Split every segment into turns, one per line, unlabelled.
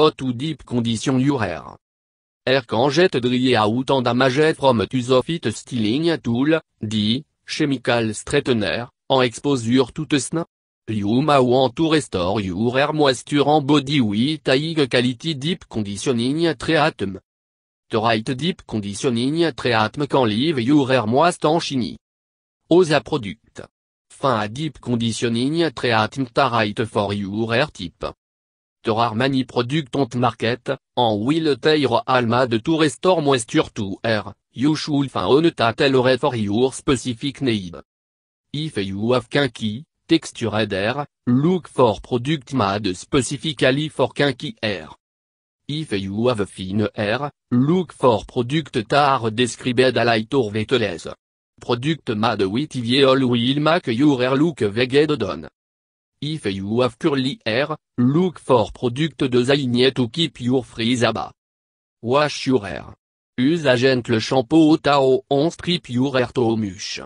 hot ou deep condition your hair. Air can jet dry out and damage from use of styling tool, D, chemical straightener, en exposure toute sna. You may want to restore your hair moisture en body with high quality deep conditioning treatment. The right deep conditioning treatment can leave your hair moist and shiny. Osa product. Fin à deep conditioning treatment right for your hair type. Many product on market, en will tear alma de to restore moisture to hair, you should find a tailor for your specific need. If you have kinky, textured hair, look for product made specifically for kinky hair. If you have fine hair, look for product are described light or weightless. Product made with all will make your hair look vegged done. If you have curly hair, look for product designed to keep your frizz aback. Wash your hair. Use a gentle shampoo Tao on strip your hair to mush.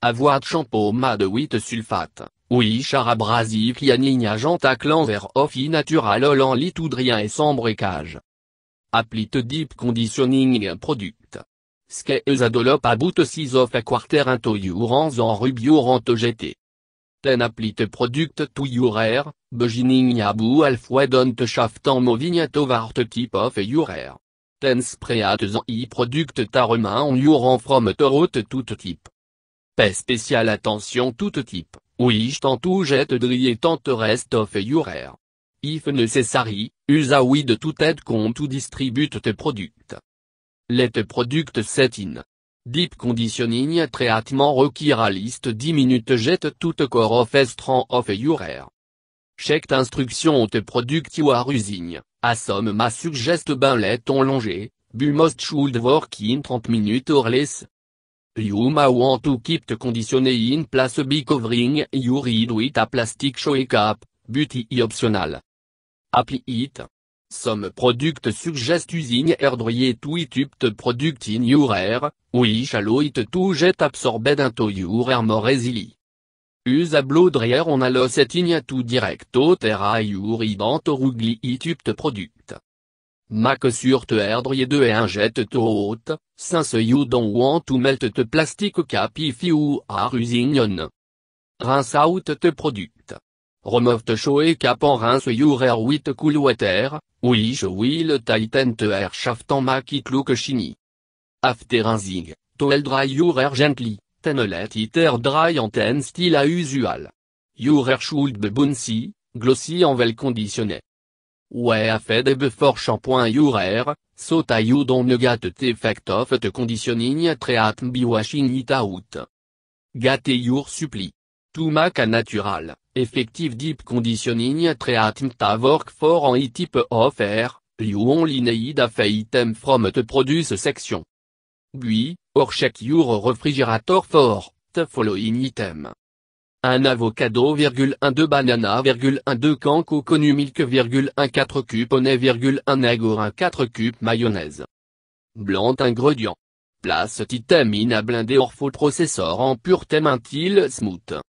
Avoid shampoo made with sulfate, which are abrasive cleaning agent à cleanser of natural all en litoudrien et sans breakage. Apply deep conditioning product. Scales adolop about 6 of a quarter into your hands en rubio jeté. Ten apply product to your hair, beginning abu alfwa don't shaft en moving tovart type of your hair. Ten spray at the e product ta remain on your from torot tout type. Paix spécial attention tout type, wish tant tout jet dry tant rest of your hair. If necessary, use a de tout aide compte to distribute te product. Let product set in. Deep conditioning traitement requiert à liste 10 minutes jet tout corps of estran of your hair. Check instruction te product you are using, assomme ma suggest ben let on longer, bu most should work in 30 minutes or less. You may want to keep the conditioning in place be covering your head with a plastic shoe cap, but optional. Apply it. Some product suggest using air to product in your hair, which allow it to jet absorbed into your hair more easily. Use a blow dryer on allow setting to direct terra your ibant or ugly it product. Mac sur te air dryer de inject to hot, since you don't want to melt the plastic cap if you are using on. Rinse out the product. Remove the shoe cap en rince your hair with cool water, which will tighten the hair shaft en make it look shiny. After rinsing, to dry your hair gently, then let it air dry and then still as usual. Your hair should be bouncy, glossy and well conditioned. Ouais fed before shampoo your hair, so that you don't get the effect of the conditioning treatment be washing it out. Get your supply. To make a natural, effective deep conditioning treatment work for an type of air, you only need a item from the produce section. Puis, or check your refrigerator for, the following item. Un avocado, 1,2 banana, 1,2 can coconut milk, 1,4 cup honey, 1 agor 4 cup mayonnaise. Blanc ingrédient. Place item in a blindé orpho processor en pur thème smooth.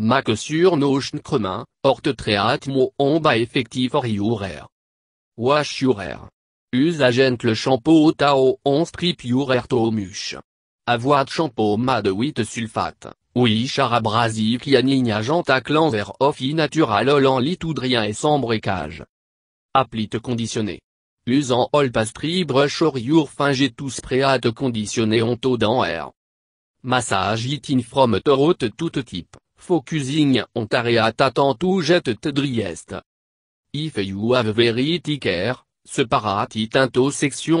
Mac sur notion cremin, orte treat mo omba effective for your hair. Wash hair. Use a gentle shampoo tao on strip your hair to mush. Avoid shampoo mad with sulfate, which are abrasive cleaning agent à cleanser of natural en litoudrien et sans breakage. Conditionner. Use en all pastry brush or your finge to spray conditionner on to dans hair. Massage it in from throat tout type. Focusing on area tout jet te driest. If you have very hair, separate into section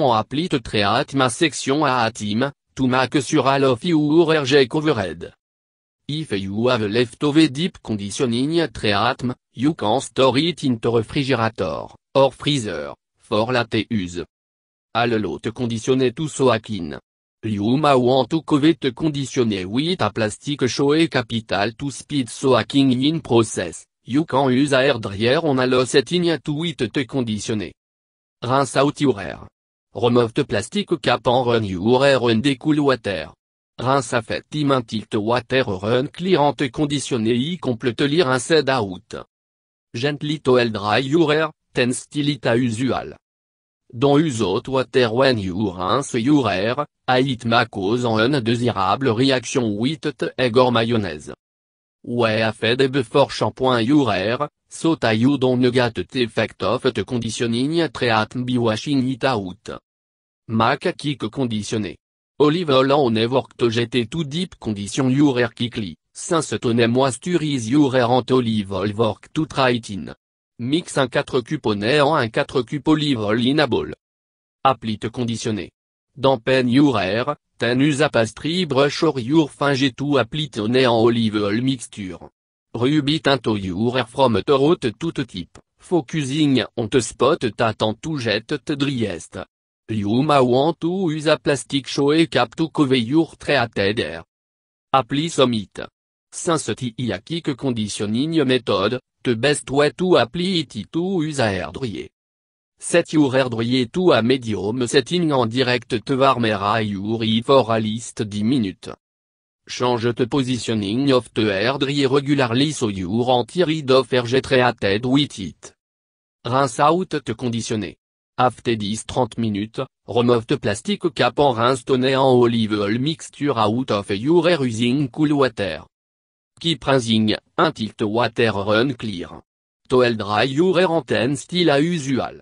te treat ma section a atim, to make sur all of your hair covered. If you have leftover deep conditioning treatment, you can store it in the refrigerator, or freezer, for latte use. Allo te conditionner tout soakin. Liuma want to te conditionner with a plastic shoe capital to speed soaking in process, you can use air dryer on allow setting to it te conditionner. Rinse out your hair. Remove the plastic cap en run your hair on the cool water. Rinse a fait tilt water run clear en te conditionner y complete lire un set out. Gently to dry your hair, ten stilita usual. Don usot water when you rinse your hair, it ma cause en undésirable réaction with egg or mayonnaise. A fait des before shampoing your hair, so you don't get the effect of the conditioning treat be washing it out. Mac kick conditionné. Olive oil on to jeter to deep condition your hair quickly, since to moisturize your hair and olive oil work to try it in. Mix un 4 cup au en un 4 cup olive oil in a bowl. Appli te conditionné. Dans pen your hair, ten use pastry brush or your finge to apply au en olive oil mixture. Ruby tinto your hair from throat tout type, focusing on te spot t'attend tout jet te driest. You ma want to use a plastic show e cap to cover your treated hair. Appli. Kick conditioning method, te best way to apply it to use a. Set your hair dryer to a medium setting en direct te varmera your hair for a list 10 minutes. Change the positioning of the hair dryer regularly so your anti-rid of hair get treated with it. Rinse out te conditionner. After 10-30 minutes, remove the plastic cap en rince tonner en olive oil mixture out of your hair using cool water. Keep rinsing, until the water run clear. To dry your antenne style a usual.